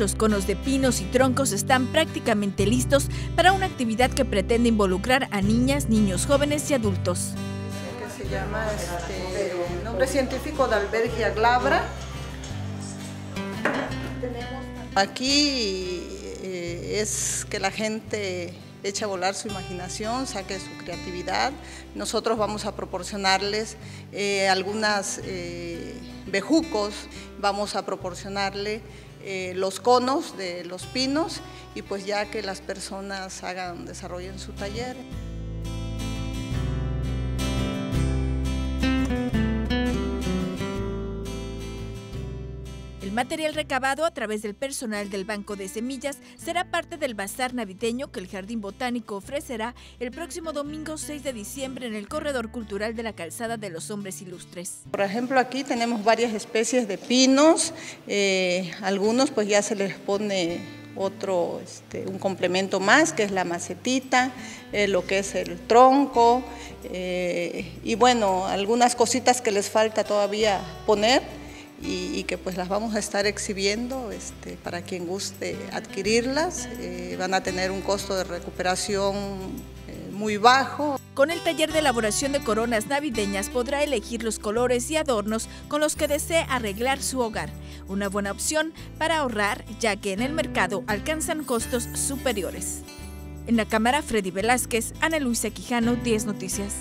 los conos de pinos y troncos están prácticamente listos para una actividad que pretende involucrar a niñas, niños jóvenes y adultos. Que este, nombre científico de Albergia glabra. Aquí eh, es que la gente eche a volar su imaginación, saque su creatividad. Nosotros vamos a proporcionarles eh, algunas eh, bejucos, vamos a proporcionarle eh, los conos de los pinos y pues ya que las personas hagan, desarrollen su taller. El material recabado a través del personal del Banco de Semillas será parte del bazar navideño que el Jardín Botánico ofrecerá el próximo domingo 6 de diciembre en el Corredor Cultural de la Calzada de los Hombres Ilustres. Por ejemplo, aquí tenemos varias especies de pinos, eh, algunos pues ya se les pone otro, este, un complemento más, que es la macetita, eh, lo que es el tronco, eh, y bueno, algunas cositas que les falta todavía poner, y, que pues las vamos a estar exhibiendo este, para quien guste adquirirlas. Eh, van a tener un costo de recuperación eh, muy bajo. Con el taller de elaboración de coronas navideñas podrá elegir los colores y adornos con los que desee arreglar su hogar. Una buena opción para ahorrar ya que en el mercado alcanzan costos superiores. En la cámara Freddy Velázquez, Ana Luisa Quijano, 10 Noticias.